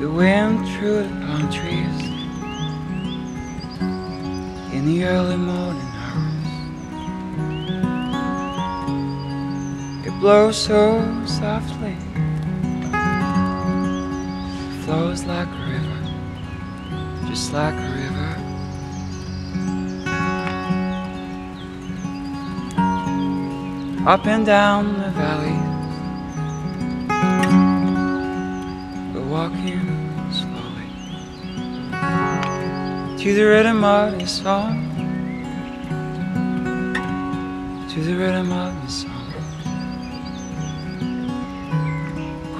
valleys in the early morning hours. It blows so softly, it flows like a river, just like a river. Up and down the valley, to the rhythm of this song, to the rhythm of this song.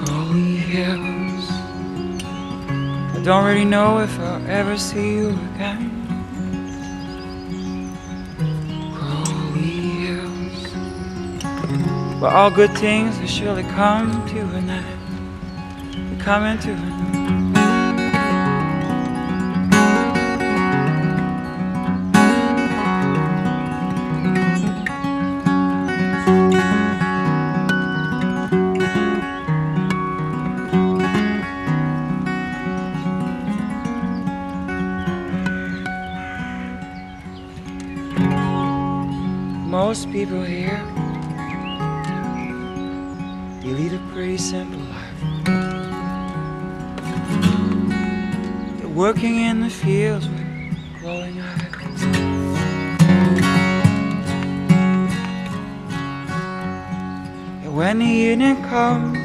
Kolli hills, I don't really know if I'll ever see you again. Kolli hills, but all good things will surely come to an end. Coming to an end. Most people here, you lead a pretty simple life. They're working in the fields with glowing eyes. And when the evening comes,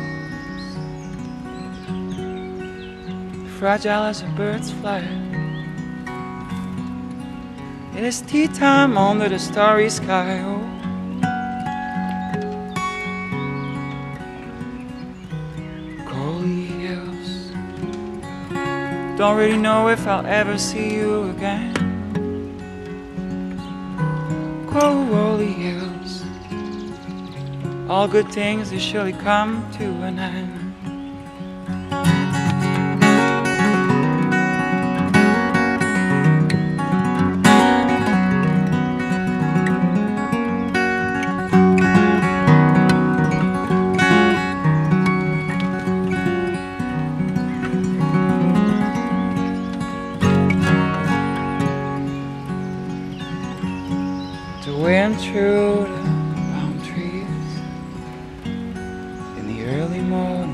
fragile as a bird's flight. It is tea time under the starry sky. Oh. Hills. Don't really know if I'll ever see you again. Kolli Hills. All good things will surely come to an end. the wind through the palm trees in the early morning.